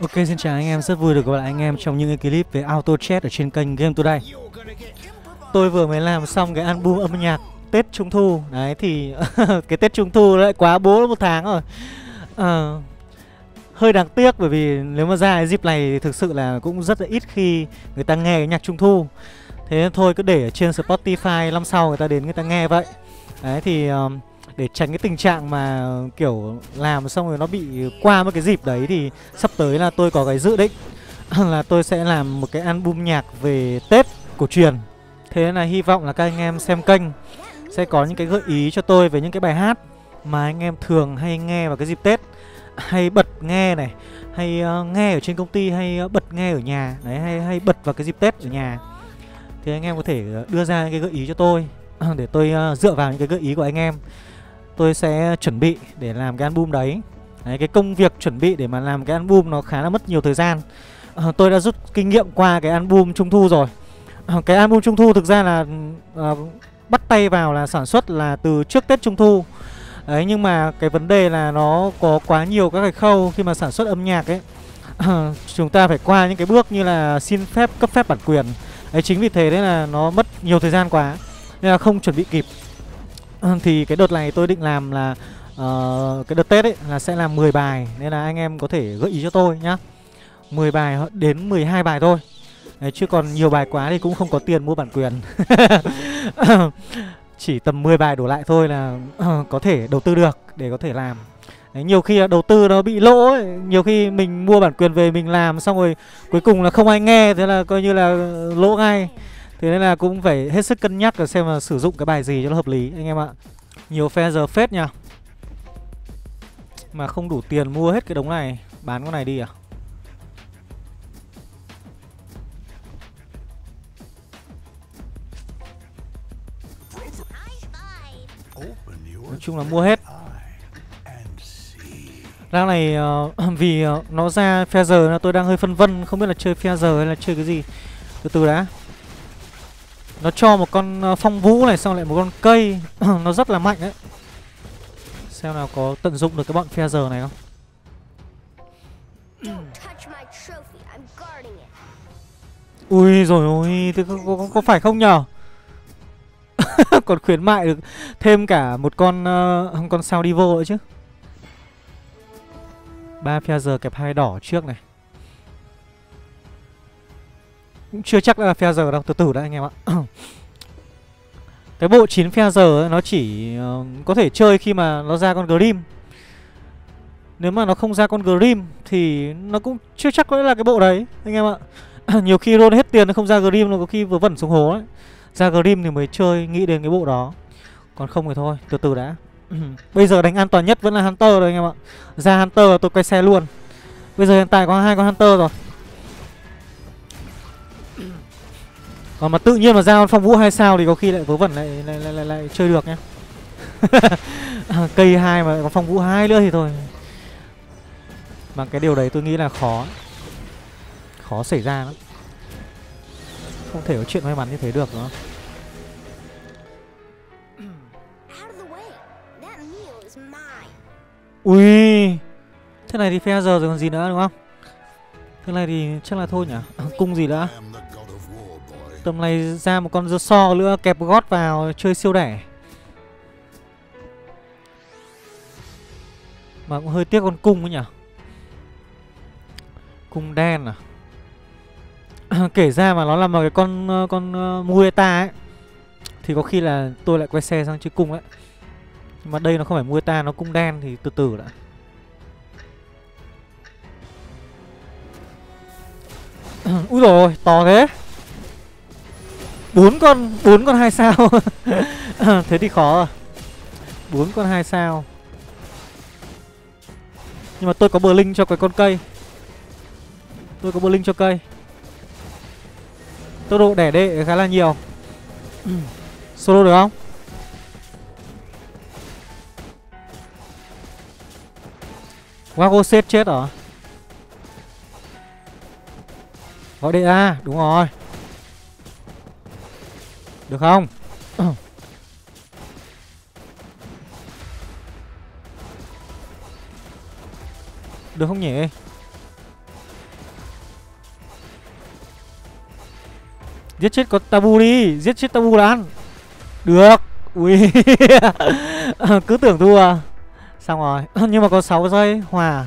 Ok xin chào anh em, rất vui được gặp lại anh em trong những cái clip về auto chat ở trên kênh Game Today. Tôi vừa mới làm xong cái album âm nhạc Tết Trung Thu. Đấy thì cái Tết Trung Thu lại quá bố một tháng rồi. À, Hơi đáng tiếc bởi vì nếu mà ra cái dịp này thì thực sự là cũng rất là ít khi người ta nghe cái nhạc Trung Thu. Thế nên thôi cứ để ở trên Spotify năm sau người ta đến người ta nghe vậy. Đấy thì um, để tránh cái tình trạng mà kiểu làm xong rồi nó bị qua một cái dịp đấy thì sắp tới là tôi có cái dự định là tôi sẽ làm một cái album nhạc về Tết cổ truyền. Thế nên là hy vọng là các anh em xem kênh sẽ có những cái gợi ý cho tôi về những cái bài hát mà anh em thường hay nghe vào cái dịp Tết hay bật nghe này hay uh, nghe ở trên công ty hay uh, bật nghe ở nhà đấy hay hay bật vào cái dịp Tết ở nhà thì anh em có thể ờ, đưa ra những cái gợi ý cho tôi để tôi uh, dựa vào những cái gợi ý của anh em tôi sẽ chuẩn bị để làm cái album đấy. Đấy, cái công việc chuẩn bị để mà làm cái album nó khá là mất nhiều thời gian. À, Tôi đã rút kinh nghiệm qua cái album Trung Thu rồi. À, Cái album Trung Thu thực ra là à, bắt tay vào là sản xuất là từ trước Tết Trung Thu. Đấy nhưng mà cái vấn đề là nó có quá nhiều các cái khâu khi mà sản xuất âm nhạc ấy. À, Chúng ta phải qua những cái bước như là xin phép cấp phép bản quyền. Đấy chính vì thế đấy là nó mất nhiều thời gian quá Nên là không chuẩn bị kịp thì cái đợt này tôi định làm là uh, cái đợt Tết ấy là sẽ làm 10 bài nên là anh em có thể gợi ý cho tôi nhá. 10 bài đến 12 bài thôi. Đấy, chứ còn nhiều bài quá thì cũng không có tiền mua bản quyền. Chỉ tầm 10 bài đổ lại thôi là uh, có thể đầu tư được để có thể làm. Đấy, nhiều khi đầu tư nó bị lỗ ấy. Nhiều khi mình mua bản quyền về mình làm xong rồi cuối cùng là không ai nghe Thế là coi như là lỗ ngay Thế nên là cũng phải hết sức cân nhắc là xem là sử dụng cái bài gì cho nó hợp lý anh em ạ. Nhiều phe giờ phết nha. Mà không đủ tiền mua hết cái đống này Bán con này đi à? Nói chung là mua hết. Đang này uh, vì uh, nó ra phe giờ tôi đang hơi phân vân Không biết là chơi phe giờ hay là chơi cái gì. Từ từ đã nó cho một con ờ, phong vũ này xong lại một con cây. Nó rất là mạnh đấy. Xem nào có tận dụng được cái bọn phe giờ này không? Ui rồi ôi Thế có, có, có phải không nhở Còn khuyến mại được Thêm cả một con uh, Con sao đi vô nữa chứ. Ba phe giờ kẹp hai đỏ trước này cũng chưa chắc là phe giờ đâu, từ từ đã anh em ạ. Cái bộ 9 phe giờ nó chỉ uh, có thể chơi khi mà nó ra con Grim. Nếu mà nó không ra con Grim thì nó cũng chưa chắc có là cái bộ đấy anh em ạ. Nhiều khi roll hết tiền nó không ra Grim nó có khi vừa vẩn xuống hố ấy. Ra Grim thì mới chơi, nghĩ đến cái bộ đó. Còn không thì thôi, từ từ đã. Bây giờ đánh an toàn nhất vẫn là Hunter rồi anh em ạ. Ra Hunter là tôi quay xe luôn. Bây giờ hiện tại có hai con Hunter rồi. Còn mà tự nhiên mà ra phong vũ hai sao thì có khi lại vớ vẩn lại lại, lại, lại, lại chơi được nhá. Cây hai mà có phong vũ hai nữa thì thôi. Mà cái điều đấy tôi nghĩ là khó. Khó xảy ra lắm. Không thể có chuyện may mắn như thế được nữa. Ui Thế này thì phe giờ rồi còn gì nữa đúng không Thế này thì chắc là thôi nhỉ Cung gì nữa Tầm này ra một con dơ so nữa kẹp gót vào chơi siêu đẻ. Mà cũng hơi tiếc con cung ấy nhỉ? Cung đen à? Kể ra mà nó là một cái con ờ, con ờ, uh, Mueta ấy. Thì có khi là tôi lại quay xe sang chơi cung ấy. Nhưng mà đây nó không phải Mueta nó cung đen thì từ từ đã. Úi rồi to thế bốn con bốn con hai sao. Thế thì khó à. Bốn con hai sao. Nhưng mà tôi có bờ linh cho cái con cây. Tôi có bờ linh cho cây. Tốc độ đẻ đệ khá là nhiều. Solo được không? Wago set chết rồi Gọi đệ a à? đúng rồi. Được không? Được không nhỉ? Giết chết con tabu đi, Giết chết tabu là ăn. Được. Ui. Cứ tưởng thua. Xong rồi. Nhưng mà có 6 giây. Hòa.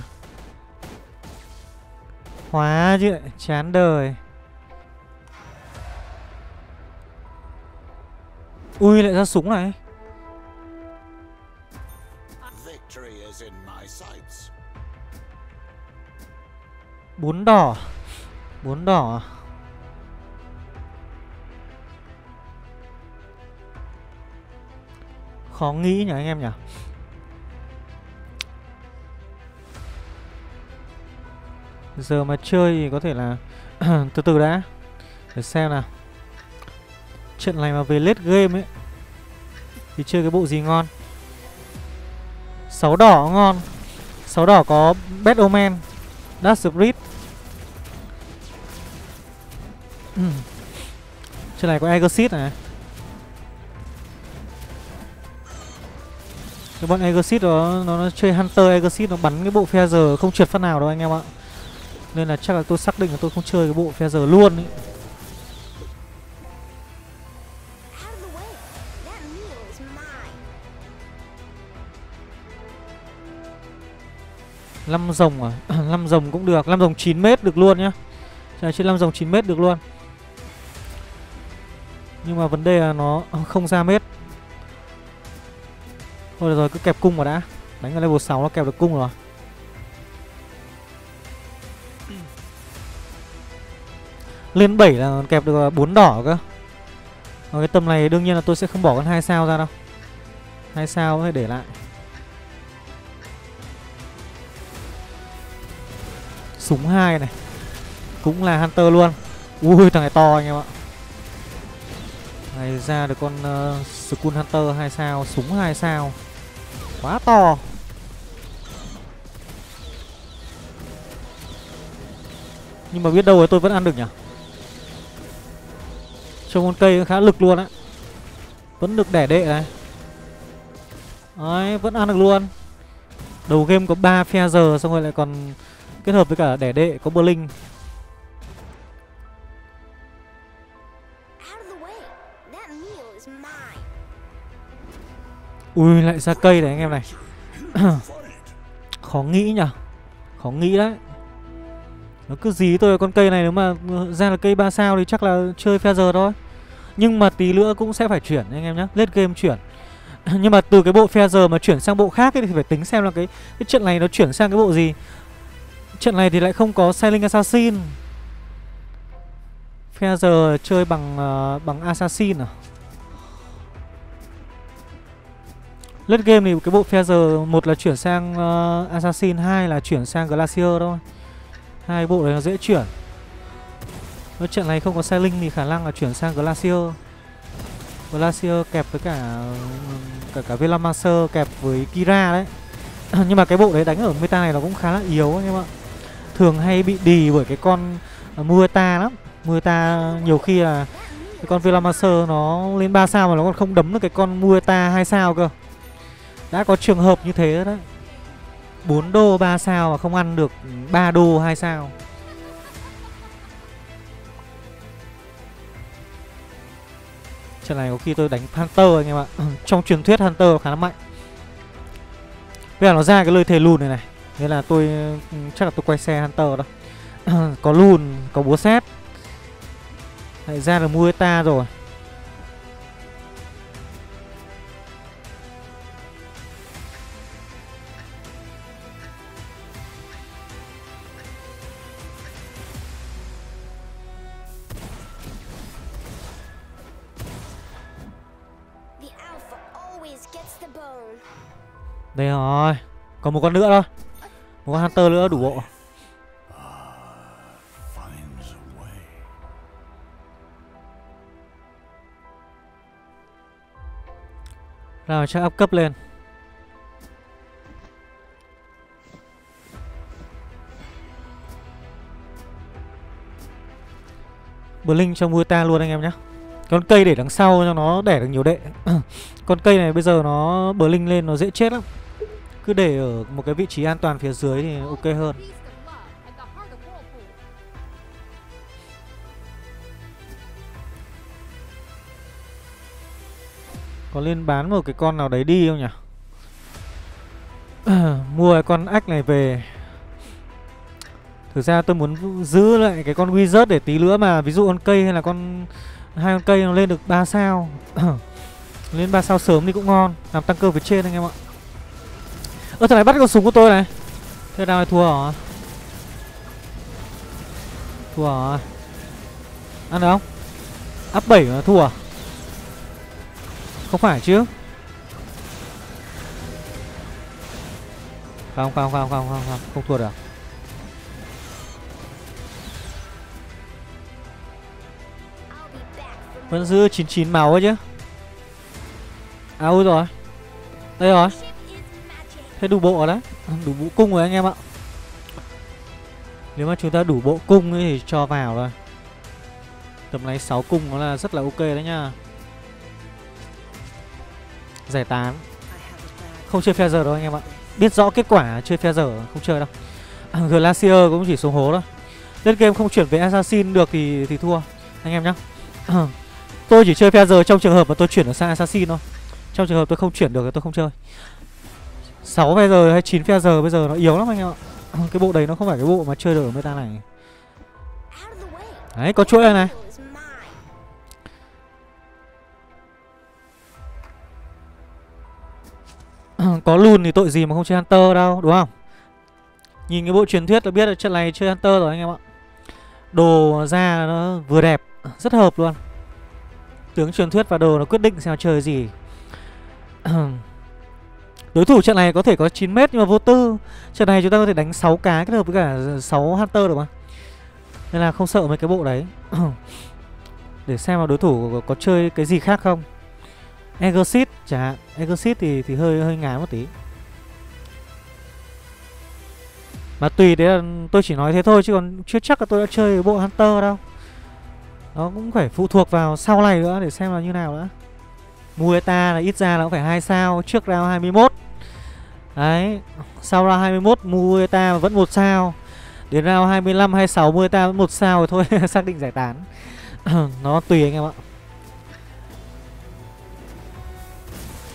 Hòa chứ, Chán đời. Ui lại ra súng này. Bốn đỏ. Bốn đỏ? Khó nghĩ nhỉ anh em nhỉ? Giờ mà chơi thì có thể là Từ từ đã. Để xem nào Trận này mà về late game ấy Thì chơi cái bộ gì ngon? Sáu đỏ ngon. Sáu đỏ có Bad Omen Dash Spirit. Ừ. Trận này có Exit này. Cái bọn Exit đó nó, nó chơi Hunter Exit nó bắn cái bộ Feather không trượt phát nào đâu anh em ạ. Nên là chắc là tôi xác định là tôi không chơi cái bộ Feather luôn ấy. 5 rồng à? 5 rồng cũng được 5 rồng 9m được luôn nhá. Trời chứ 5 rồng 9m được luôn. Nhưng mà vấn đề là nó không ra mét. Thôi được rồi, cứ kẹp cung mà đã. Đánh ở level 6 nó kẹp được cung rồi. Lên 7 là kẹp được à, 4 đỏ cơ. Ở cái tầm này đương nhiên là tôi sẽ không bỏ con hai sao ra đâu. Hai sao phải để lại. Súng hai này. Cũng là Hunter luôn. Ui thằng này to anh em ạ. Này ra được con uh, Skull Hunter 2 sao Súng 2 sao. Quá to. Nhưng mà biết đâu rồi tôi vẫn ăn được nhỉ? Trông con cây khá lực luôn á. Vẫn được đẻ đệ này. Đấy vẫn ăn được luôn. Đầu game có 3 phe giờ Xong rồi lại còn Kết hợp với cả đẻ đệ có Berlin Ui lại ra cây này anh em này. Khó nghĩ nhỉ? Khó nghĩ đấy. Nó cứ dí tôi con cây này nếu mà ra là cây 3 sao thì chắc là chơi phe giờ thôi. Nhưng mà tí nữa cũng sẽ phải chuyển anh em nhé. Lết game chuyển. Nhưng mà từ cái bộ phe giờ mà chuyển sang bộ khác ấy, thì phải tính xem là cái cái trận này nó chuyển sang cái bộ gì Trận này thì lại không có Sailing Assassin. Phe giờ chơi bằng uh, bằng Assassin à? Lết game thì cái bộ phe giờ một là chuyển sang uh, Assassin hai là chuyển sang Glacier thôi. Hai bộ đấy nó dễ chuyển. Nói trận này không có Sailing thì khả năng là chuyển sang Glacier. Glacier kẹp với cả cả cả Velomancer kẹp với Kira đấy. Nhưng mà cái bộ đấy đánh ở meta này nó cũng khá là yếu anh em ạ thường hay bị đì bởi cái con uh, lắm. Mueta nhiều khi là cái con Velamaster nó lên 3 sao mà nó còn không đấm được cái con Mueta 2 sao cơ. Đã có trường hợp như thế đấy. 4 đô 3 sao mà không ăn được 3 đô 2 sao. Trận này có khi tôi đánh Hunter anh em ạ. Trong truyền thuyết Hunter khá là mạnh. Bây giờ nó ra cái lời thề lùn này này. Nên là tôi ừ, chắc là tôi quay xe Hunter đó Có lùn, có búa xét Lại ra được Mueta rồi. Đây rồi Còn một con nữa thôi một con Hunter nữa đủ bộ. Rồi cho up cấp lên. Blink cho Muta luôn anh em nhé Con cây để đằng sau cho nó đẻ được nhiều đệ. Con cây này bây giờ nó Blink lên nó dễ chết lắm cứ để ở một cái vị trí an toàn phía dưới thì ok hơn. Có nên bán một cái con nào đấy đi không nhỉ? Mua cái con ách này về. Thực ra tôi muốn giữ lại cái con wizard để tí nữa mà. Ví dụ con cây hay là con, hai con cây nó lên được 3 sao. Lên 3 sao sớm thì cũng ngon. Làm tăng cơ phía trên anh em ạ. Ơ, thằng này bắt con súng của tôi này. Thế nào này thua hả? Thua hả? Ăn được không? Áp 7 mà thua à? Không phải chứ. Không không không không không không. Không thua được. Vẫn giữ 99 máu ấy chứ. À ui rồi. Đây rồi. Thế đủ bộ rồi đấy. Đủ bộ cung rồi anh em ạ. Nếu mà chúng ta đủ bộ cung ấy thì cho vào rồi Tầm này 6 cung nó là rất là ok đấy nha Giải tán. Không chơi phe giờ đâu anh em ạ. Biết rõ kết quả chơi phe giờ không chơi đâu. À, Glacier cũng chỉ xuống hố thôi. Lên game không chuyển về Assassin được thì thì thua Anh em nhá. Tôi chỉ chơi phe giờ trong trường hợp mà tôi chuyển được sang Assassin thôi. Trong trường hợp tôi không chuyển được thì tôi không chơi. 6 phe giờ hay 9 phe giờ, bây giờ nó yếu lắm anh em ạ. Cái bộ đấy nó không phải cái bộ mà chơi được ở meta này. Đấy, có chuỗi này này. Có lùn thì tội gì mà không chơi Hunter đâu, đúng không? Nhìn cái bộ truyền thuyết là biết là trận này chơi Hunter rồi anh em ạ. Đồ ra nó vừa đẹp, Rất hợp luôn. Tướng truyền thuyết và đồ nó quyết định xem chơi gì. Đối thủ trận này có thể có 9m nhưng mà vô tư. Trận này chúng ta có thể đánh 6 cá kết hợp với cả 6 Hunter được mà. Nên là không sợ mấy cái bộ đấy. Để xem là đối thủ có, có chơi cái gì khác không. Exit chẳng hạn. Exit thì, thì hơi hơi ngán một tí. Mà tùy đấy là tôi chỉ nói thế thôi Chứ còn chưa chắc là tôi đã chơi bộ Hunter đâu. Nó cũng phải phụ thuộc vào sau này nữa Để xem là như nào nữa. Mueta là ít ra là cũng phải hai sao Trước round 21 Đấy Sau ra 21 Mueta vẫn một sao. Đến round 25, 26 Mueta vẫn một sao rồi thôi Xác định giải tán. Nó tùy anh em ạ.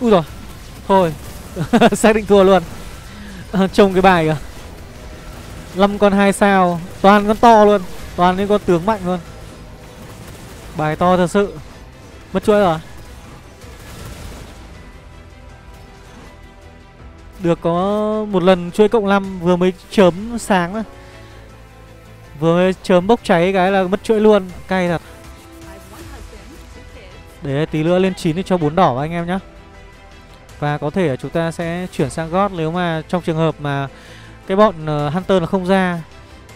Ui rồi Thôi Xác định thua luôn. Trông cái bài kìa. 5 con 2 sao Toàn con to luôn Toàn những con tướng mạnh luôn. Bài to thật sự. Mất chuỗi rồi. Được có một lần chuỗi cộng 5 Vừa mới chớm sáng đó Vừa mới chớm bốc cháy cái là mất chuỗi luôn. Cay thật. Để tí nữa lên 9 thì cho bốn đỏ anh em nhé và có thể chúng ta sẽ chuyển sang gót nếu mà trong trường hợp mà cái bọn ờ, Hunter nó không ra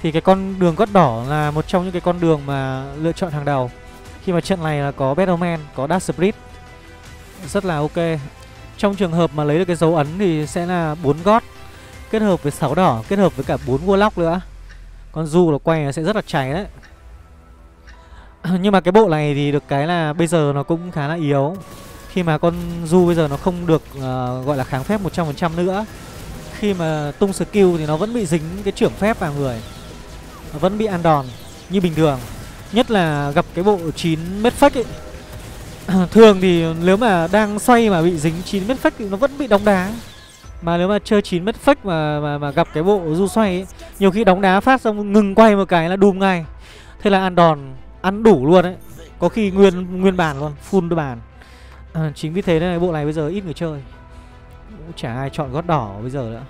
Thì cái con đường gót đỏ là một trong những cái con đường mà lựa chọn hàng đầu. Khi mà trận này là có Battleman, có Dark Spirit. Rất là ok. Trong trường hợp mà lấy được cái dấu ấn thì sẽ là bốn gót Kết hợp với 6 đỏ, kết hợp với cả bốn Warlock nữa. Con Du nó quay nó sẽ rất là cháy đấy. Nhưng mà cái bộ này thì được cái là bây giờ nó cũng khá là yếu. Khi mà con du bây giờ nó không được uh, gọi là kháng phép 100% nữa khi mà tung skill thì nó vẫn bị dính cái trưởng phép vào người. Nó vẫn bị ăn đòn như bình thường. Nhất là gặp cái bộ 9 mét phách ấy. thường thì nếu mà đang xoay mà bị dính 9 mét phách thì nó vẫn bị đóng đá. Mà nếu mà chơi 9 mét phách mà, mà mà gặp cái bộ du xoay ấy nhiều khi đóng đá phát xong ngừng quay một cái là đùm ngay. Thế là ăn đòn ăn đủ luôn ấy. Có khi nguyên nguyên bàn luôn full đôi bàn à, Chính vì thế nên bộ này bây giờ ít người chơi. Cũng chả ai chọn gót đỏ bây giờ nữa.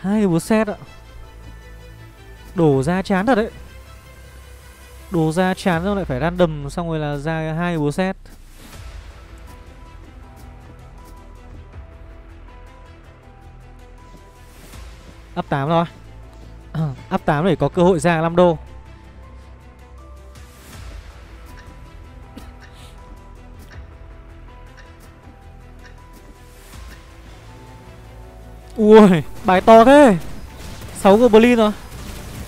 Hai cái búa xét ạ. Đổ ra chán thật đấy. Đồ ra chán xong lại phải random Xong rồi là ra hai bố set. Xét Up 8 rồi Up 8 để có cơ hội ra 5 đô. Ui, bài to thế. 6 Goblin rồi.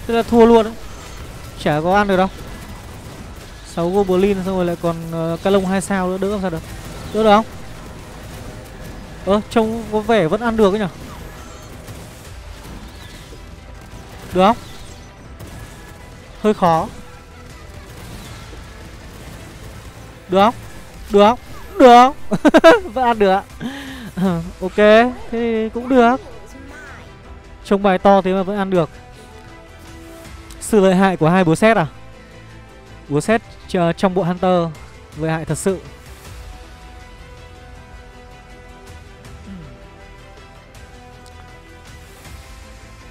Thế là thua luôn Chả có ăn được đâu. 6 Goblin xong rồi lại còn uh, ca lông 2 sao nữa đỡ không sao được? Đỡ được không? Ơ trông có vẻ vẫn ăn được ấy nhở? Được không? Hơi khó. Được không? Được không? Được không? vẫn ăn được ok thế cũng được. Trông bài to thế mà vẫn ăn được. Sự lợi hại của hai búa xét à? Búa xét trong bộ hunter lợi hại thật sự.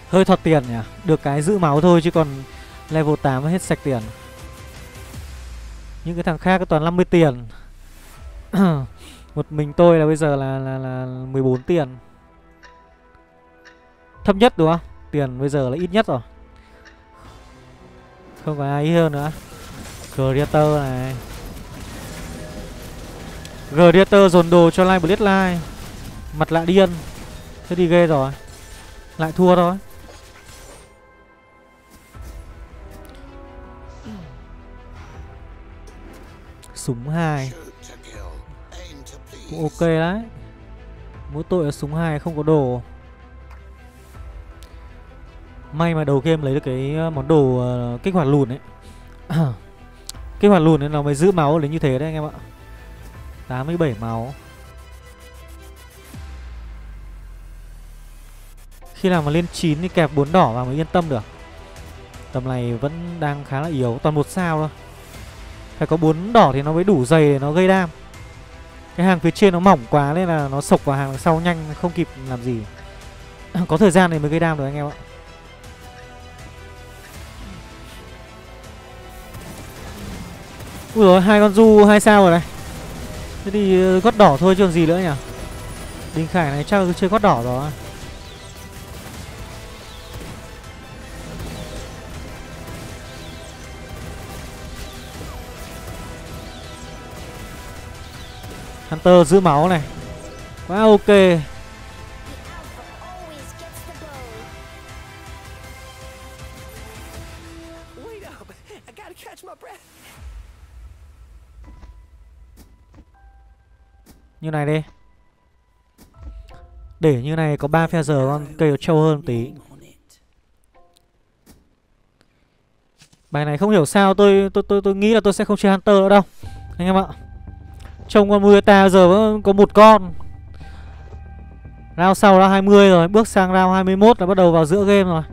Hơi thọt tiền nhỉ? Được cái giữ máu thôi chứ còn level 8 hết sạch tiền. Những cái thằng khác toàn 50 tiền. Một mình tôi là bây giờ là là là 14 tiền. Thấp nhất đúng không? Tiền bây giờ là ít nhất rồi. Không có ai ít hơn nữa. Creator này. Creator dồn đồ cho Live Light, Mặt lạ điên. Thế thì ghê rồi. Lại thua thôi. Súng 2 Cũng ok đấy. Mỗi tội là súng 2 không có đồ. May mà đầu game lấy được cái ờ, món đồ ờ, kích hoạt lùn ấy. Ừ. Kích hoạt lùn nên nó mới giữ máu đến như thế đấy anh em ạ. 87 máu. Khi nào mà lên 9 thì kẹp 4 đỏ vào mới yên tâm được. Tầm này vẫn đang khá là yếu, Toàn một sao thôi. Phải có 4 đỏ thì nó mới đủ dày để nó gây đam. Cái hàng phía trên nó mỏng quá Nên là nó sộc vào hàng sau nhanh, Không kịp làm gì. Có thời gian thì mới gây đam được anh em ạ. Ui rồi, hai con du hai sao rồi này. Thế thì ờ, gót đỏ thôi chứ còn gì nữa nhỉ? Đình Khải này chắc là chơi gót đỏ rồi. Hunter giữ máu này. Quá ok. Như này đi. Để như này có ba phe giờ, con cây trâu hơn tí. Bài này không hiểu sao tôi tôi tôi tôi nghĩ là tôi sẽ không chơi Hunter nữa đâu, Anh em ạ. Trông con Muyeta giờ vẫn có một con. Round sau là 20 rồi, Bước sang round 21 là bắt đầu vào giữa game rồi.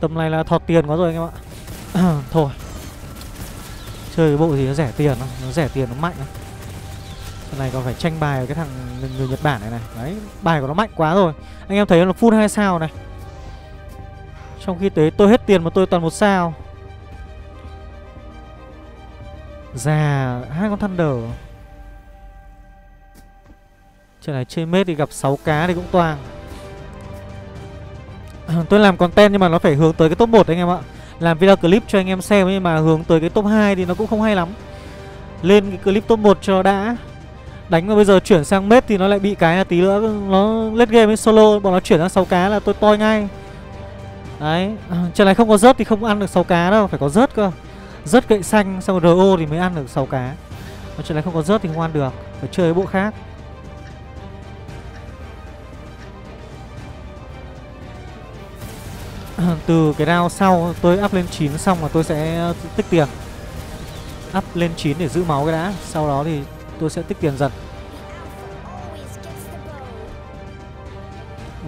Tầm này là thọt tiền quá rồi anh em ạ. Thôi. Chơi cái bộ gì nó rẻ tiền không? Nó rẻ tiền nó mạnh không? Cái này còn phải tranh bài cái thằng người Nhật Bản này này. Đấy, bài của nó mạnh quá rồi. Anh em thấy nó full 2 sao này. Trong khi tới tôi hết tiền mà tôi toàn một sao. Già, hai con Thunder. Chuyện này chơi mết thì gặp 6 cá thì cũng toang. Tôi làm content nhưng mà nó phải hướng tới cái top 1 anh em ạ làm video clip cho anh em xem nhưng mà hướng tới cái top 2 thì nó cũng không hay lắm. Lên cái clip top 1 cho đã. Đánh mà bây giờ chuyển sang mết thì nó lại bị cái là tí nữa nó lết game với solo, bọn nó chuyển sang 6 cá là tôi toi ngay. Đấy, trận này không có rớt thì không ăn được 6 cá đâu, phải có rớt cơ. Rớt gậy xanh xong rồi ro thì mới ăn được 6 cá. Trận này không có rớt thì không ăn được, phải chơi với bộ khác. từ cái round sau tôi up lên 9 xong là tôi sẽ ờ, tích tiền. Up lên 9 để giữ máu cái đã. Sau đó thì tôi sẽ tích tiền dần.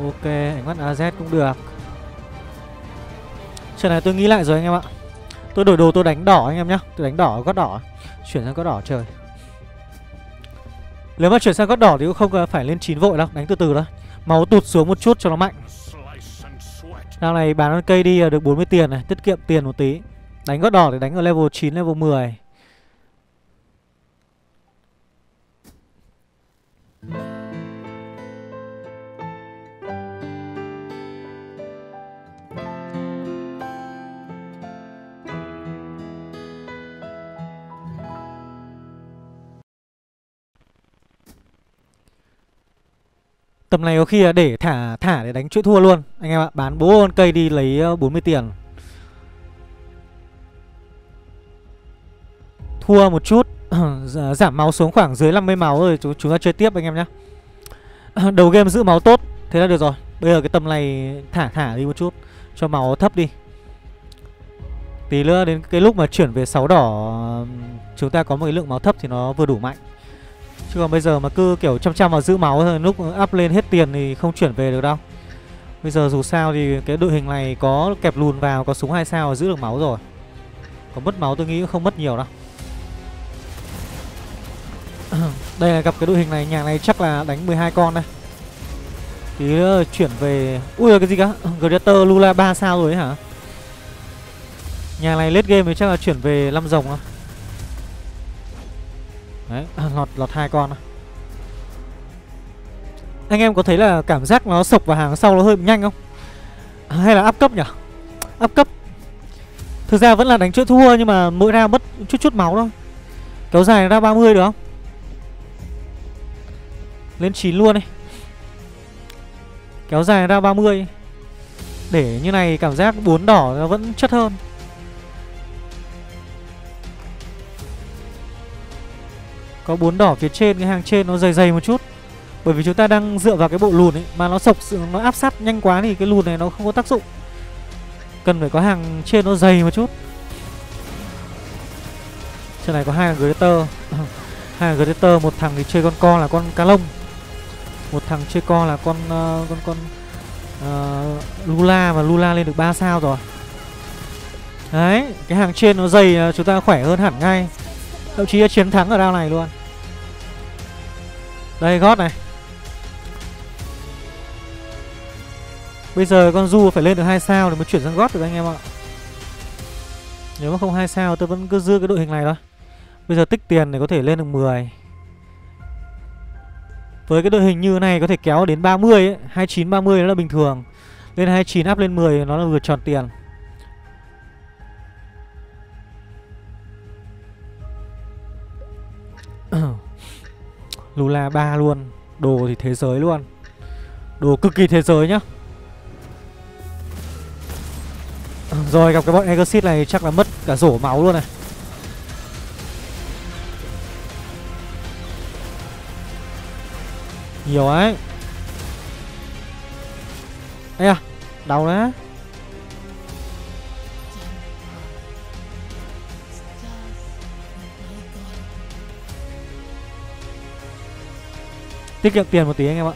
Ok, ánh mắt az cũng được. Trận này tôi nghĩ lại rồi anh em ạ. Tôi đổi đồ, tôi đánh đỏ anh em nhá. Tôi đánh đỏ, gót đỏ. Chuyển sang gót đỏ trời. Nếu mà chuyển sang gót đỏ thì cũng không phải lên 9 vội đâu. Đánh từ từ thôi. Máu tụt xuống một chút cho nó mạnh. Dạo này bán con cây đi là được 40 tiền này Tiết kiệm tiền một tí. Đánh gót đỏ thì đánh ở level 9, level 10 Tầm này có khi là để thả thả để đánh chuỗi thua luôn. Anh em ạ Bán bố con cây đi lấy ờ, 40 tiền. Thua một chút Giảm máu xuống khoảng dưới 50 máu rồi chúng, chúng ta chơi tiếp anh em nhé Đầu game giữ máu tốt Thế là được rồi. Bây giờ cái tầm này thả thả đi một chút Cho máu thấp đi. Tí nữa đến cái lúc mà chuyển về 6 đỏ Chúng ta có một cái lượng máu thấp thì nó vừa đủ mạnh. Chứ còn bây giờ mà cứ, kiểu, chăm chăm vào giữ máu thôi, Lúc up lên hết tiền thì không chuyển về được đâu. Bây giờ dù sao thì cái đội hình này có kẹp lùn vào, Có súng 2 sao giữ được máu rồi. Có mất máu tôi nghĩ cũng không mất nhiều đâu. Đây là gặp cái đội hình này, Nhà này chắc là đánh 12 con đây. Tí nữa chuyển về, Ui cái gì cả Greater Lula 3 sao rồi ấy hả? Nhà này late game thì chắc là chuyển về 5 rồng không Đấy, lọt lọt hai con. Anh em có thấy là cảm giác nó sộc vào hàng sau nó hơi nhanh không? À, hay là áp cấp nhỉ? Áp cấp. Thực ra vẫn là đánh chuỗi thua nhưng mà mỗi ra mất chút chút máu thôi. Kéo dài ra 30 được không? Lên 9 luôn đi Kéo dài ra 30 Để như này cảm giác bốn đỏ nó vẫn chất hơn. Có bốn đỏ phía trên Cái hàng trên nó dày dày một chút. Bởi vì chúng ta đang dựa vào cái bộ lùn ấy Mà nó sộc nó áp sát nhanh quá Thì cái lùn này nó không có tác dụng. Cần phải có hàng trên nó dày một chút. Trên này có hai hàng Greater. Hai hàng Greater Một thằng thì chơi con co là con cá lông. Một thằng chơi co là con uh, con con uh, Lula Và Lula lên được 3 sao rồi. Đấy Cái hàng trên nó dày ờ, chúng ta khỏe hơn hẳn ngay. Thậm chí chiến thắng ở round này luôn. Đây, gót này. Bây giờ con Du phải lên được 2 sao để mới chuyển sang gót được anh em ạ. Nếu mà không 2 sao, tôi vẫn cứ giữ cái đội hình này thôi. Bây giờ tích tiền để có thể lên được 10 Với cái đội hình như này có thể kéo đến 30 ấy 29 30 nó là bình thường. Lên 29 up lên 10 nó là vừa tròn tiền. Lula 3 luôn. Đồ thì thế giới luôn. Đồ cực kỳ thế giới nhá. Rồi, gặp cái bọn Exit này chắc là mất cả rổ máu luôn này. Nhiều ấy. Ê à Đau đấy Tiết kiệm tiền một tí anh em ạ.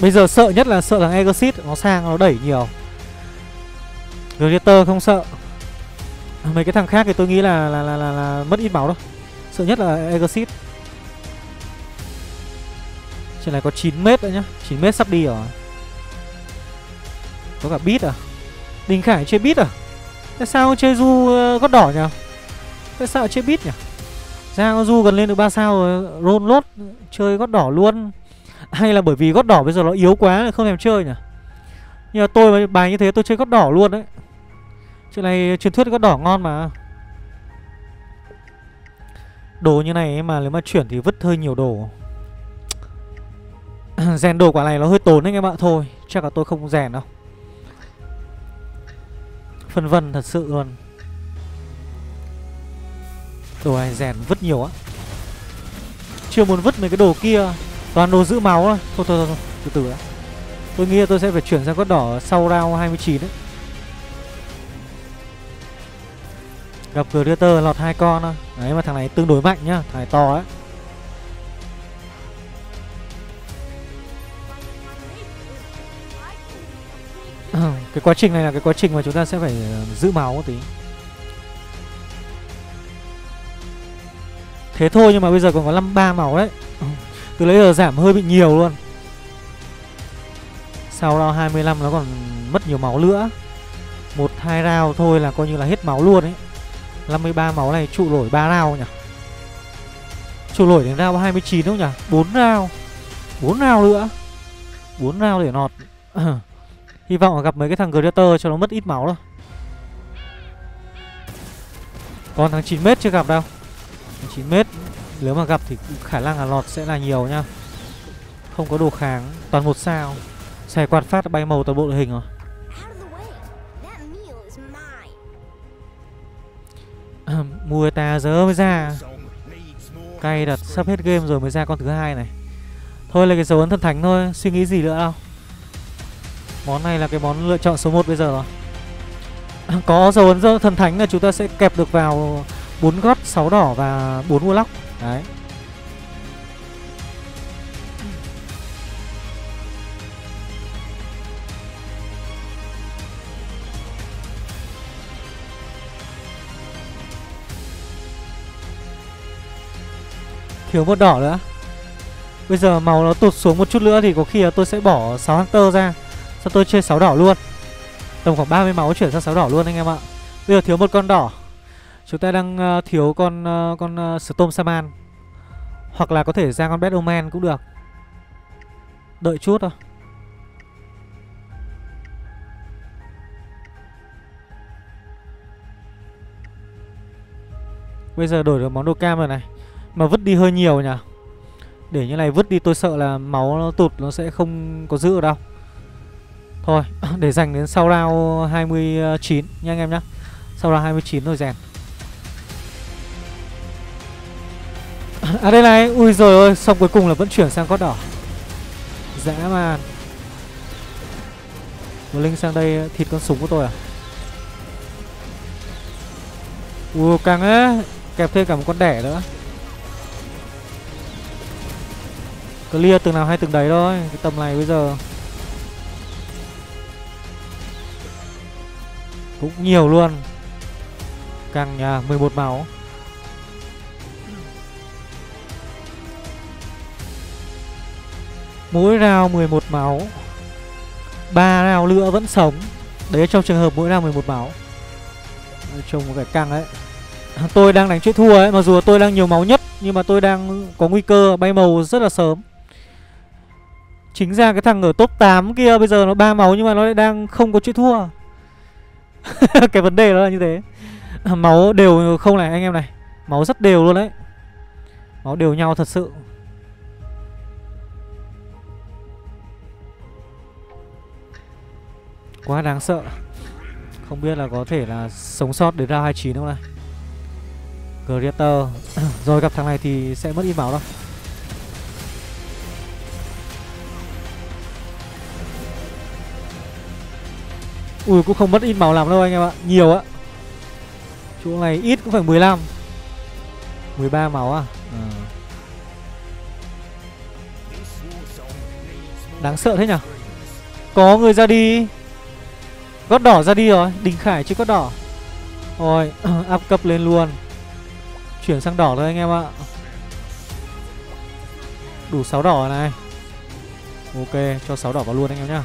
Bây giờ sợ nhất là sợ thằng Exit Nó sang nó đẩy nhiều. Gladiator không sợ. Mấy cái thằng khác thì tôi nghĩ là là, là, là, là mất ít máu đâu. Sợ nhất là Exit Trên này có 9 mét nữa nhá. 9 mét sắp đi rồi. Có cả bit à? Đình Khải chơi bit à? Tại sao chơi du uh, gót đỏ nhỉ? Tại sao chơi bit nhỉ? Ra du gần lên được 3 sao rồi. Roll lốt, chơi gót đỏ luôn. Hay là bởi vì gót đỏ bây giờ nó yếu quá, Không thèm chơi nhỉ? Nhưng mà tôi bài như thế, tôi chơi gót đỏ luôn đấy. Chuyện này truyền thuyết gót đỏ ngon mà. Đồ như này mà nếu mà chuyển thì vứt hơi nhiều đồ. Rèn đồ quả này nó hơi tốn anh em ạ. Thôi, chắc là tôi không rèn đâu. Phân vân thật sự luôn. Đồ này rèn vứt nhiều á. Chưa muốn vứt mấy cái đồ kia. Toàn đồ giữ máu thôi. Thôi thôi thôi, từ từ đã. Tôi nghĩ là tôi sẽ phải chuyển sang cốt đỏ sau round 29 đấy. Gặp Predator lọt hai con thôi Đấy mà thằng này tương đối mạnh nhá. Thằng này to ấy Cái quá trình này là cái quá trình mà chúng ta sẽ phải ờ, giữ máu một tí. Thế thôi nhưng mà bây giờ còn có 53 máu đấy. Ừ. Từ lấy giờ giảm hơi bị nhiều luôn. Sau round 25 nó còn mất nhiều máu nữa. Một, hai round thôi là coi như là hết máu luôn ấy. 53 máu này trụ nổi 3 round nhỉ? Trụ nổi đến round 29 không nhỉ? 4 round. 4 round nữa. 4 round để nọt. Hy vọng là gặp mấy cái thằng Greater cho nó mất ít máu thôi. Còn thằng 9m chưa gặp đâu. 9m Nếu mà gặp thì khả năng là lọt sẽ là nhiều nhá. Không có đồ kháng, Toàn một sao. Xài quạt phát bay màu toàn bộ đội hình rồi. Mua ta giờ mới ra. Cay đặt sắp hết game rồi mới ra con thứ hai này. Thôi là cái dấu ấn thần thánh thôi, Suy nghĩ gì nữa đâu. Món này là cái món lựa chọn số 1 bây giờ rồi. Có dấu ấn thần thánh là chúng ta sẽ kẹp được vào 4 gót 6 đỏ và bốn warlock đấy. Thiếu một đỏ nữa. Bây giờ màu nó tụt xuống một chút nữa Thì có khi là tôi sẽ bỏ 6 Hunter ra Sau tôi chơi 6 đỏ luôn. Tầm khoảng 30 máu chuyển sang 6 đỏ luôn anh em ạ. Bây giờ thiếu một con đỏ. Chúng ta đang uh, thiếu con uh, con uh, Storm Saman Hoặc là có thể ra con Bad Omen cũng được. Đợi chút thôi. Bây giờ đổi được món đồ cam rồi này. Mà vứt đi hơi nhiều nhỉ? Để như này vứt đi tôi sợ là máu nó tụt Nó sẽ không có giữ ở đâu. Thôi để dành đến sau round 29 nha anh em nhá. Sau round 29 rồi rèn. À đây này. Ui rồi ơi, Xong cuối cùng là vẫn chuyển sang cốt đỏ à? Dã man. Một linh sang đây ờ, thịt con súng của tôi à? Ui, càng á Kẹp thêm cả một con đẻ nữa. Clear từng nào hay từng đấy thôi, Cái tầm này bây giờ. Cũng nhiều luôn. Càng nhà 11 máu. Mỗi round 11 máu. Ba round nữa vẫn sống. Đấy, trong trường hợp mỗi round 11 máu. Trông một vẻ căng đấy. Tôi đang đánh chuyện thua ấy, Mặc dù tôi đang nhiều máu nhất, Nhưng mà tôi đang có nguy cơ bay màu rất là sớm. Chính ra cái thằng ở top 8 kia Bây giờ nó ba máu nhưng mà nó lại đang không có chuyện thua. Cái vấn đề đó là như thế. Máu đều không này, anh em này. Máu rất đều luôn đấy. Máu đều nhau thật sự. Quá đáng sợ. Không biết là có thể là sống sót đến ra 29 không này. Creator, Rồi gặp thằng này thì sẽ mất ít máu đâu. Ui cũng không mất ít máu lắm đâu anh em ạ. Nhiều á Chỗ này ít cũng phải 15 13 máu à, à. Đáng sợ thế nhỉ Có người ra đi. Gót đỏ ra đi rồi, Đình Khải chứ gót đỏ. Rồi áp cấp lên luôn. Chuyển sang đỏ thôi anh em ạ. Đủ 6 đỏ này. Ok, cho 6 đỏ vào luôn anh em nhá.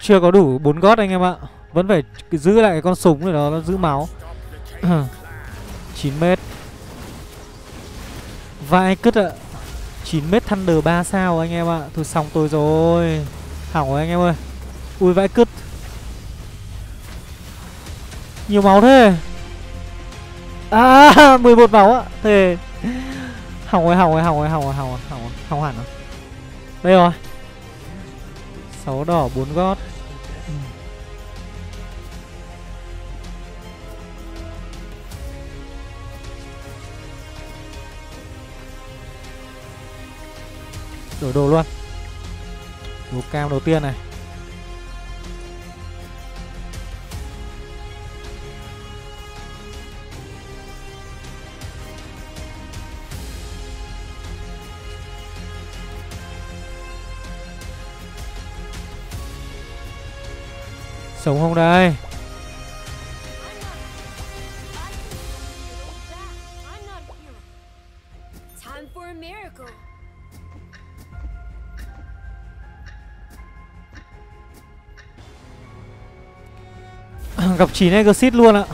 Chưa có đủ bốn gót anh em ạ. Vẫn phải giữ lại con súng để đó nó giữ máu. 9 mét. Vai cứt ạ. 9 mét Thunder 3 sao anh em ạ. Thôi xong tôi rồi. Hỏng rồi anh em ơi. Ui vãi cứt. Nhiều máu thế. À 11 máu ạ. Thề Hỏng rồi hỏng rồi hỏng rồi hỏng rồi hỏng rồi hỏng rồi, hỏng hẳn rồi. Đây rồi. 6 đỏ 4 gót. Đổi đồ luôn. Đồ cam đầu tiên này. Sống không đây? 9 Exit luôn ạ.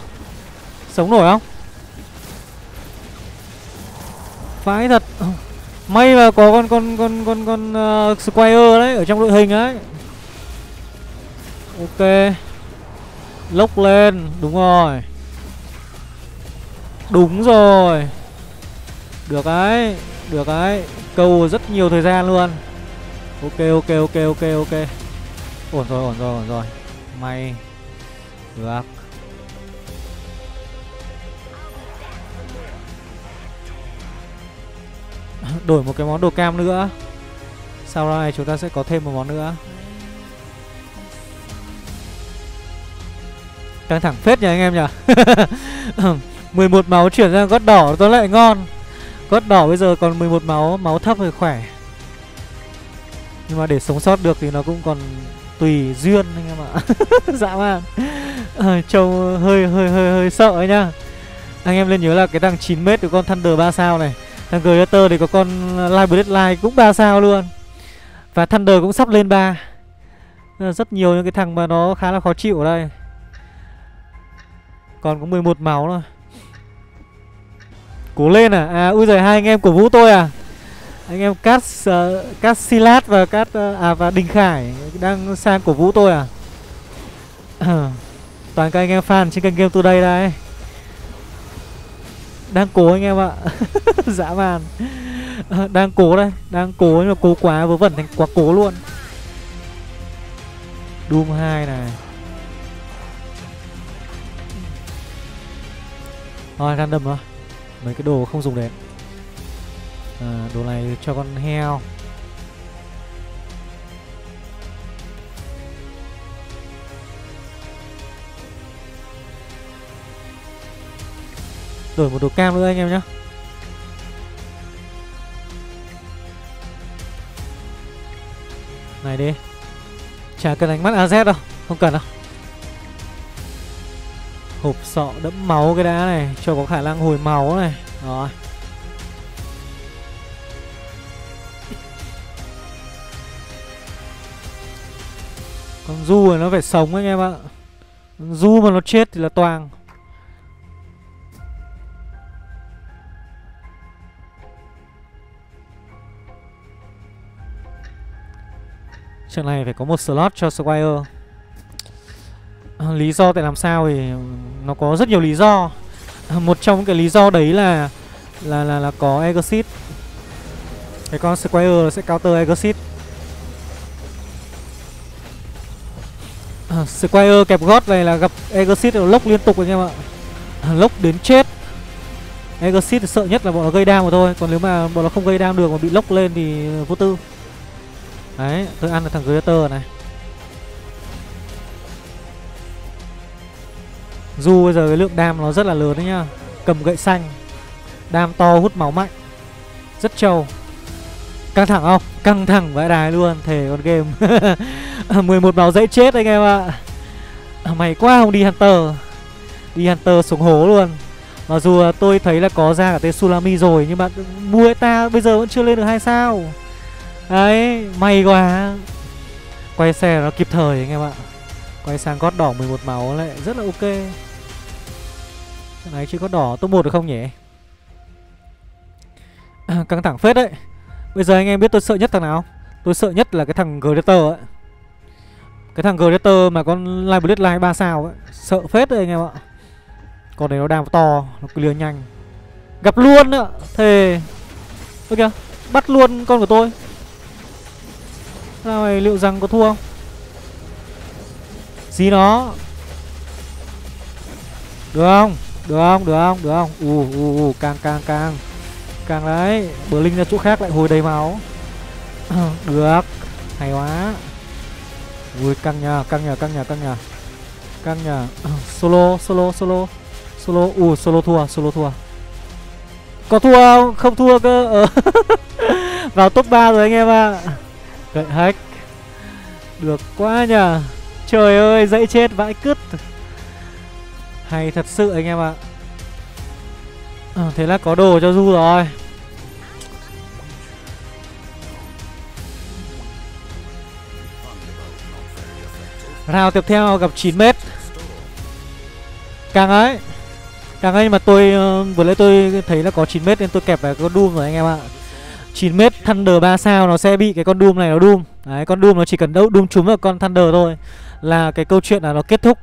Sống nổi không? Phái thật. May mà có con con con con con uh, Squire đấy ở trong đội hình ấy. Ok. Lốc lên Đúng rồi. Đúng rồi. Được đấy Được đấy Câu rất nhiều thời gian luôn. Ok ok ok ok ok. Ổn rồi ổn rồi ổn rồi. May. Được vâng. Đổi một cái món đồ cam nữa. Sau này chúng ta sẽ có thêm một món nữa. Căng thẳng phết nhỉ anh em nhỉ? 11 máu chuyển sang gót đỏ tôi lại ngon. Gót đỏ bây giờ còn 11 máu Máu thấp thì khỏe. Nhưng mà để sống sót được thì nó cũng còn tùy duyên anh em ạ. Dã man à, Trông hơi hơi hơi hơi sợ ấy nhá. Anh em nên nhớ là cái thằng 9m của con Thunder 3 sao này Thằng Greater thì có con Live Bloodline cũng 3 sao luôn. Và Thunder cũng sắp lên 3 ờ, Rất nhiều những cái thằng mà nó khá là khó chịu ở đây. Còn có 11 máu thôi. Cố lên à? À ui giời hai anh em của Vũ tôi à? Anh em Cát uh, Cát Silat và Cát uh, À và Đình Khải Đang sang của Vũ tôi à? Toàn các anh em fan trên kênh Game Today đây. Đang cố anh em ạ. Dã man. Ờ, đang cố đây Đang cố nhưng mà cố quá vớ vẩn thành quá cố luôn. Doom 2 này. Thôi random đó mấy cái đồ không dùng đến. À, đồ này cho con heo. Đổi một đồ cam nữa anh em nhé này đi. Chả cần ánh mắt az đâu, không cần đâu. Hộp sọ đẫm máu cái đá này, Cho có khả năng hồi máu này. Rồi. Con du này nó phải sống anh em ạ. Du mà nó chết thì là toàn. Trận này phải có một slot cho Squire. À, lý do tại làm sao thì nó có rất nhiều lý do. À, một trong cái lý do đấy là là là là có exit cái con square sẽ counter exit à, square kẹp gót này là gặp exit lốc liên tục anh em ạ. À, lốc đến chết. Exit sợ nhất là bọn nó gây đam mà thôi. Còn nếu mà bọn nó không gây đam được mà bị lốc lên thì vô tư đấy tôi ăn được thằng greater này. Du bây giờ cái lượng đam nó rất là lớn đấy nhá. Cầm gậy xanh. Đam to hút máu mạnh. Rất trâu. Căng thẳng không? Căng thẳng vãi đài luôn Thề con game. 11 máu dễ chết anh em ạ. À, Mày quá không đi Hunter. Đi Hunter xuống hố luôn. Mặc dù tôi thấy là có ra cả tên Sulami rồi Nhưng mà mua ta bây giờ vẫn chưa lên được hai sao? Đấy May quá. Quay xe nó kịp thời anh em ạ. Quay sang gót đỏ 11 máu lại rất là ok. Này chứ có đỏ top 1 được không nhỉ? À, Căng thẳng phết đấy. Bây giờ anh em biết tôi sợ nhất thằng nào? Tôi sợ nhất là cái thằng Greater ấy Cái thằng Greater mà con Live Bloodline 3 sao ấy. Sợ phết đấy anh em ạ. Con này nó đam to Nó clear nhanh. Gặp luôn ạ Thề. Ok kìa Bắt luôn con của tôi. Sao này liệu rằng có thua không Xí nó Được không được không? Được không? Được không? Ù ù ù càng càng càng. Càng đấy. Bờ linh ra chỗ khác lại hồi đầy máu. Được. Hay quá. Ui căng nhà, căng nhà, căng nhà, căng nhà. Căng nhà. Solo, solo, solo. Solo, ù solo thua, solo thua. Có thua không? Không thua cơ. Ờ. Vào top 3 rồi anh em ạ. À. Gậy hack. Được quá nhờ. Trời ơi, dãy chết vãi cứt. Hay thật sự anh em ạ à, Thế là có đồ cho Du rồi rào tiếp theo gặp 9m Càng ấy Càng ấy mà tôi uh, vừa nãy tôi thấy là có 9m nên tôi kẹp vào con Doom rồi anh em ạ 9m Thunder 3 sao nó sẽ bị cái con Doom này nó Doom. Đấy con Doom nó chỉ cần đâu Doom trúng vào con Thunder thôi. Là cái câu chuyện là nó kết thúc.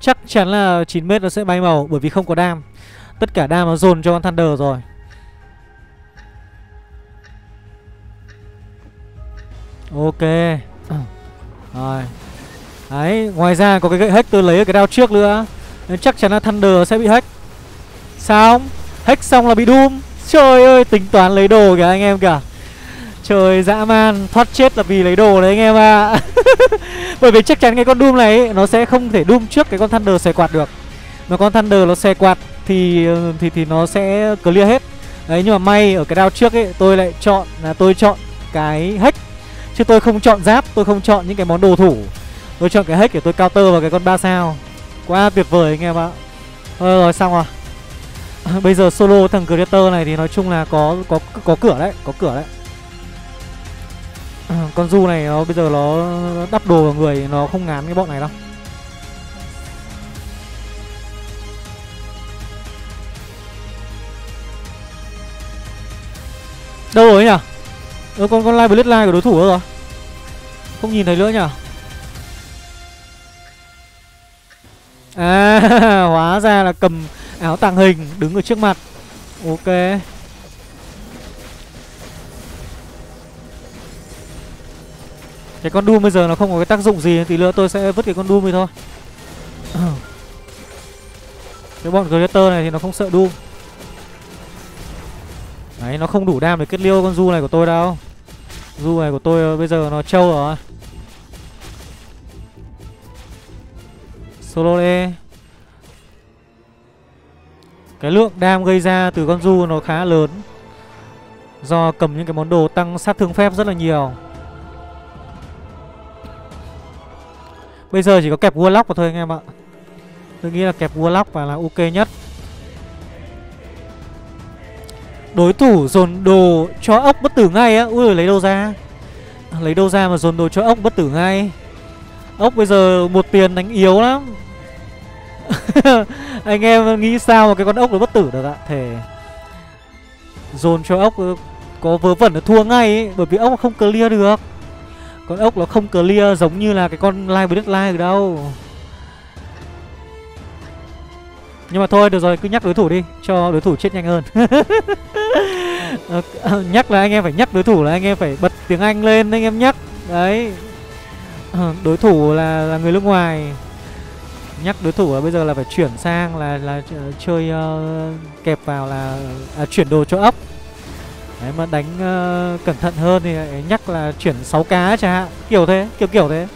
Chắc chắn là 9m nó sẽ bay màu bởi vì không có đam. Tất cả đam nó dồn cho con Thunder rồi. Ok. Rồi. Đấy, ngoài ra có cái gậy hack tôi lấy ở cái đao trước nữa. Nên chắc chắn là Thunder sẽ bị hack. Sao? Hack xong là bị Doom. Trời ơi, tính toán lấy đồ kìa anh em kìa. Trời dã man Thoát chết là vì lấy đồ đấy anh em ạ. À. Bởi vì chắc chắn cái con Doom này ấy, Nó sẽ không thể Doom trước cái con Thunder xòe quạt được. Mà con Thunder nó xòe quạt Thì ờ, thì thì nó sẽ clear hết. Đấy nhưng mà may ở cái đao trước ấy Tôi lại chọn là tôi chọn cái hack. Chứ tôi không chọn giáp Tôi không chọn những cái món đồ thủ. Tôi chọn cái hack để tôi counter vào cái con 3 sao. Quá tuyệt vời anh em ạ. Thôi rồi xong rồi. Ờ. Bây giờ solo thằng creator này thì nói chung là có có có cửa đấy, có cửa đấy. Ờ, con du này nó bây giờ nó đắp đồ vào người nó không ngán cái bọn này đâu. Đâu rồi nhỉ? Ơ con con live blitz live của đối thủ rồi. Không nhìn thấy nữa nhỉ? À, hóa ra là cầm áo tàng hình, đứng ở trước mặt. Ok. Cái con doom bây giờ nó không có cái tác dụng gì thì nữa tôi sẽ vứt cái con doom đi thôi. Cái bọn creator này thì nó không sợ doom đấy, nó không đủ đam để kết liêu con du này của tôi đâu. Du này của tôi ờ, bây giờ nó trâu rồi. Solo đi cái lượng đam gây ra từ con du nó khá lớn. Do cầm những cái món đồ tăng sát thương phép rất là nhiều. Bây giờ chỉ có kẹp Warlock mà thôi anh em ạ. Tôi nghĩ là kẹp Warlock và là ok nhất. Đối thủ dồn đồ cho ốc bất tử ngay á. Ui, lấy đâu ra? Lấy đâu ra mà dồn đồ cho ốc bất tử ngay? Ốc bây giờ một tiền đánh yếu lắm. anh em nghĩ sao mà cái con ốc nó bất tử được ạ? Thề. Dồn cho ốc ừ, có vớ vẩn nó thua ngay ấy, bởi vì ốc nó không clear được. Con ốc nó không clear giống như là cái con live với live được đâu. Nhưng mà thôi được rồi cứ nhắc đối thủ đi cho đối thủ chết nhanh hơn. Ờ, nhắc là anh em phải nhắc đối thủ là anh em phải bật tiếng anh lên anh em nhắc. Đấy. Ờ, đối thủ là là người nước ngoài nhắc đối thủ là bây giờ là phải chuyển sang là là ờ, chơi uh, kẹp vào là à, chuyển đồ cho ốc đấy mà đánh uh, cẩn thận hơn thì nhắc là chuyển 6 cá chẳng hạn. Kiểu thế kiểu kiểu thế.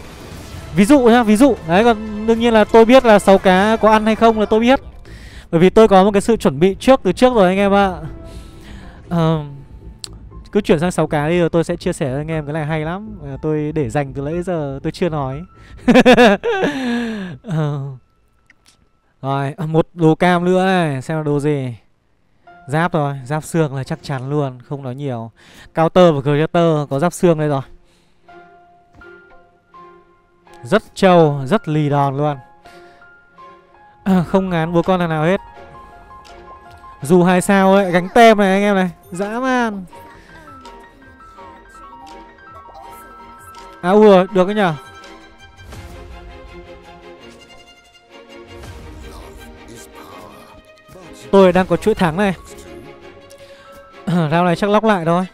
Ví dụ nhá ví dụ. Đấy còn đương nhiên là tôi biết là 6 cá có ăn hay không là tôi biết. Bởi vì tôi có một cái sự chuẩn bị trước từ trước rồi anh em ạ. Uh, cứ chuyển sang 6 cá đi rồi tôi sẽ chia sẻ với anh em cái này hay lắm. Ờ, tôi để dành từ nãy giờ tôi chưa nói. Ờ. Rồi à, một đồ cam nữa này xem là đồ gì? Giáp rồi giáp xương là chắc chắn luôn không nói nhiều. Counter và creator có giáp xương đây rồi. Rất trâu rất lì đòn luôn. À, không ngán bố con là nào hết. Dù hai sao ấy gánh tem này anh em này dã man. À ủa, được cái nhở Tôi đang có chuỗi thắng này. Rao này chắc lóc lại thôi.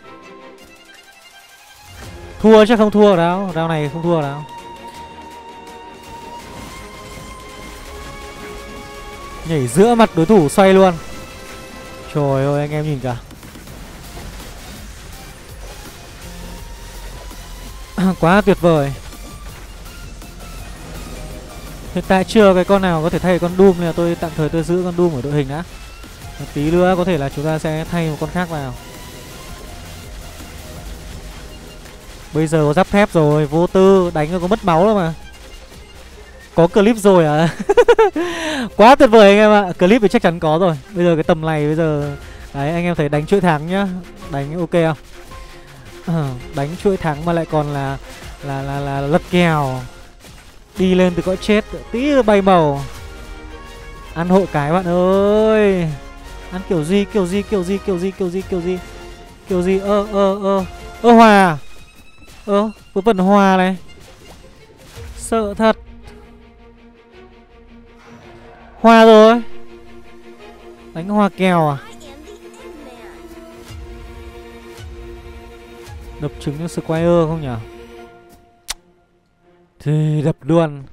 Thua chắc không thua đâu. Rao này không thua đâu. Nhảy giữa mặt đối thủ xoay luôn. Trời ơi anh em nhìn cả À, quá tuyệt vời. Hiện tại chưa cái con nào có thể thay con Doom, Nên là tôi tạm thời tôi giữ con Doom ở đội hình đã. Một tí nữa có thể là chúng ta sẽ thay một con khác vào. Bây giờ có giáp thép rồi, Vô tư, đánh rồi có mất máu đâu mà. Có clip rồi à? Quá tuyệt vời anh em ạ, Clip thì chắc chắn có rồi. Bây giờ cái tầm này bây giờ, Đấy, anh em thấy đánh chuỗi thắng nhá. Đánh ok không? Ờ, đánh chuỗi thắng mà lại còn là là là là lật kèo. Đi lên từ cõi chết tí bay màu. Ăn hộ cái bạn ơi. Ăn kiểu gì kiểu gì kiểu gì kiểu gì kiểu gì kiểu gì? Kiểu gì? Ơ ơ ơ ơ hòa. Ơ có phần hòa này. Sợ thật. Hòa rồi. Đánh hòa kèo à? Đập trứng cho Squire không nhỉ? Thì đập luôn.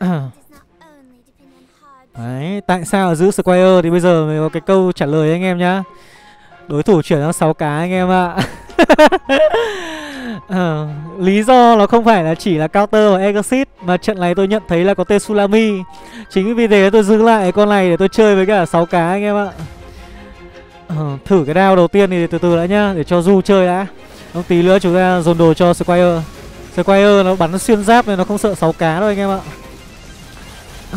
Đấy, tại sao giữ Squire thì bây giờ mới có cái câu trả lời anh em nhá. Đối thủ chuyển sang 6 cá anh em ạ. À, Lý do nó không phải là chỉ là counter và exit Mà trận này tôi nhận thấy là có tên Sulami Chính vì thế tôi giữ lại con này để tôi chơi với cả 6 cá anh em ạ. À, Thử cái đao đầu tiên thì từ từ đã nhá Để cho Du chơi đã tí nữa chúng ta dồn đồ cho Squire. Squire nó bắn xuyên giáp nên nó không sợ 6 cá đâu anh em ạ.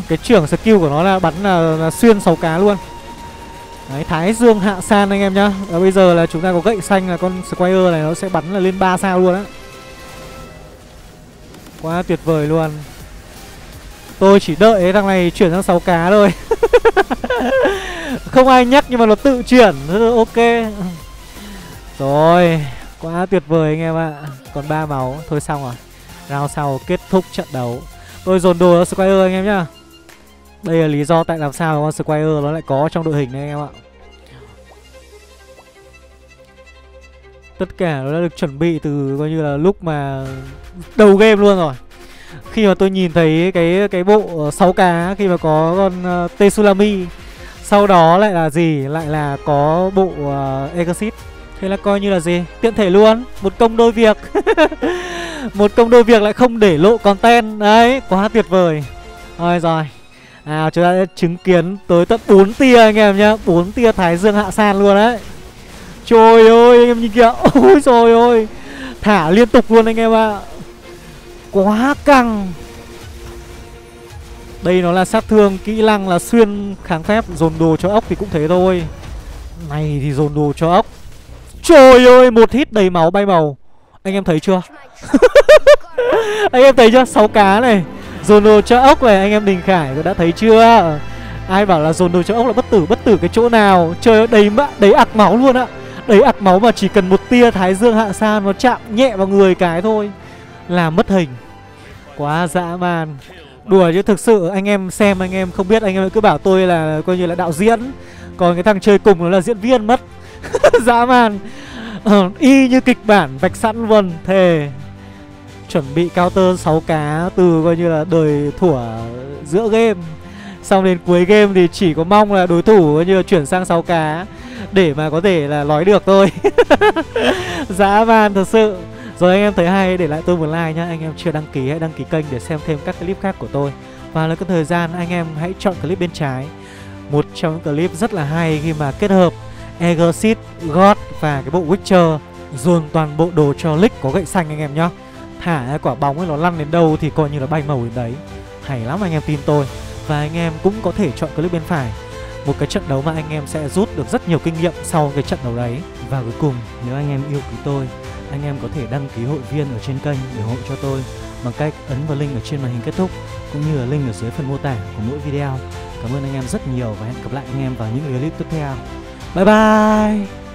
Cái trưởng skill của nó là bắn là, là xuyên 6 cá luôn. Đấy, Thái Dương hạ san anh em nhá. Và bây giờ là chúng ta có gậy xanh là con Squire này nó sẽ bắn là lên 3 sao luôn á. Quá tuyệt vời luôn. Tôi chỉ đợi thằng này chuyển sang 6 cá thôi. Không ai nhắc nhưng mà nó tự chuyển. Ok. Rồi. Quá tuyệt vời anh em ạ. Còn ba máu. Thôi xong rồi. Round sau kết thúc trận đấu. Tôi dồn đồ Squire anh em nhá. Đây là lý do tại làm sao con Squire nó lại có trong đội hình này anh em ạ. Tất cả nó đã được chuẩn bị từ coi như là lúc mà đầu game luôn rồi. Khi mà tôi nhìn thấy cái cái bộ 6 cá khi mà có con uh, Tsunami Sau đó lại là gì? Lại là có bộ ờ, uh, Exit Thế là coi như là gì? Tiện thể luôn. Một công đôi việc. Một công đôi việc lại không để lộ content. Đấy, quá tuyệt vời. Rồi rồi. À chúng ta sẽ chứng kiến tới tận 4 tia anh em nhá. 4 tia Thái Dương hạ san luôn đấy. Trời ơi anh em nhìn kìa. Ôi trời ơi. Thả liên tục luôn anh em ạ. À. Quá căng. Đây nó là sát thương Kỹ năng là xuyên kháng phép Dồn đồ cho ốc thì cũng thế thôi. Này thì dồn đồ cho ốc. Trời ơi một hit đầy máu bay màu. Anh em thấy chưa? Anh em thấy chưa? 6 cá này. Zono cho ốc này anh em Đình Khải đã thấy chưa? Ai bảo là Zono cho ốc là bất tử Bất tử cái chỗ nào? Trời ơi đầy, đầy ạc máu luôn ạ. Đầy ạc máu mà chỉ cần một tia thái dương hạ san Nó chạm nhẹ vào người cái thôi Là mất hình. Quá dã man. Đùa chứ thực sự anh em xem anh em không biết Anh em cứ bảo tôi là coi như là đạo diễn. Còn cái thằng chơi cùng nó là diễn viên mất. Dã man. Ờ, Y như kịch bản vạch sẵn luôn Thề. Chuẩn bị counter 6 cá từ coi như là đời thủa giữa game. Xong đến cuối game thì chỉ có mong là đối thủ coi như là chuyển sang 6 cá để mà có thể là nói được thôi. Dã man thật sự. Rồi anh em thấy hay để lại tôi một like nhá. Anh em chưa đăng ký hãy đăng ký kênh để xem thêm các clip khác của tôi. Và là cái thời gian anh em hãy chọn clip bên trái. Một trong những clip rất là hay khi mà kết hợp Exit, God và cái bộ Witcher Dồn toàn bộ đồ cho Lick có gậy xanh anh em nhá. Thả quả bóng ấy nó lăn đến đâu thì coi như là bay màu đến đấy. Hay lắm anh em tin tôi. Và anh em cũng có thể chọn clip bên phải. Một cái trận đấu mà anh em sẽ rút được rất nhiều kinh nghiệm sau cái trận đấu đấy. Và cuối cùng nếu anh em yêu quý tôi anh em có thể đăng ký hội viên ở trên kênh để ủng hộ cho tôi bằng cách ấn vào link ở trên màn hình kết thúc cũng như là link ở dưới phần mô tả của mỗi video. Cảm ơn anh em rất nhiều và hẹn gặp lại anh em vào những clip tiếp theo. 拜拜。